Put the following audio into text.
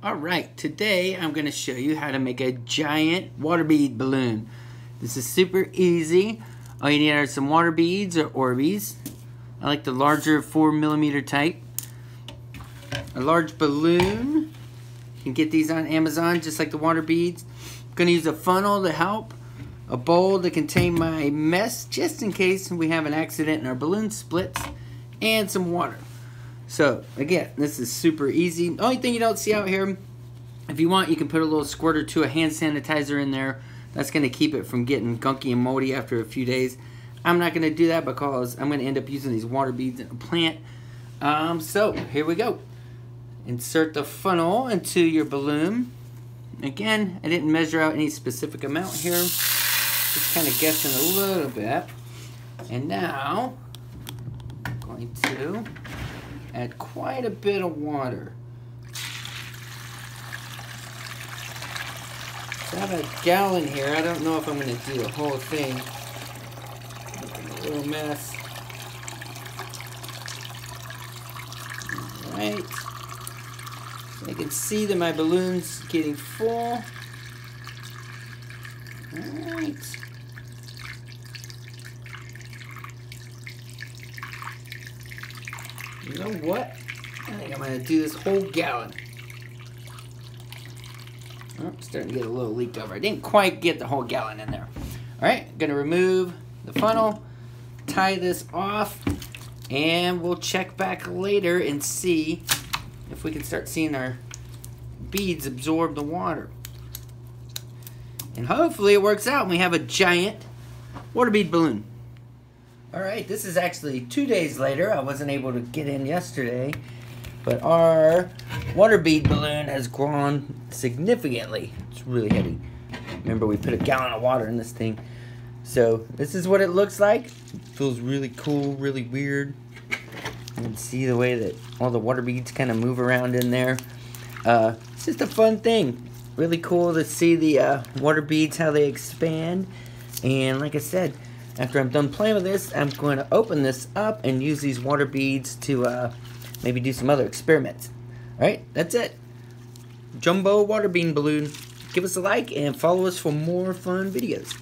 Alright, today I'm going to show you how to make a giant water bead balloon. This is super easy. All you need are some water beads or Orbeez. I like the larger 4 millimeter type. A large balloon. You can get these on Amazon just like the water beads. I'm going to use a funnel to help. A bowl to contain my mess just in case we have an accident and our balloon splits. And some water. So, again, this is super easy. The only thing you don't see out here, if you want, you can put a little squirt or two of hand sanitizer in there. That's going to keep it from getting gunky and moldy after a few days. I'm not going to do that because I'm going to end up using these water beads in a plant. Um, so, here we go. Insert the funnel into your balloon. Again, I didn't measure out any specific amount here. Just kind of guessing a little bit. And now, I'm going to add quite a bit of water. So I have a gallon here. I don't know if I'm going to do the whole thing. a little mess. Alright. I can see that my balloon's getting full. Alright. You know what? I think I'm gonna do this whole gallon. Oh, starting to get a little leaked over. I didn't quite get the whole gallon in there. All right, gonna remove the funnel, tie this off, and we'll check back later and see if we can start seeing our beads absorb the water. And hopefully it works out and we have a giant water bead balloon. All right, this is actually two days later. I wasn't able to get in yesterday, but our water bead balloon has grown significantly. It's really heavy. Remember, we put a gallon of water in this thing. So this is what it looks like. It feels really cool, really weird. You can see the way that all the water beads kind of move around in there. Uh, it's just a fun thing. Really cool to see the uh, water beads, how they expand. And like I said, after I'm done playing with this, I'm going to open this up and use these water beads to uh, maybe do some other experiments. Alright, that's it. Jumbo water bead balloon. Give us a like and follow us for more fun videos.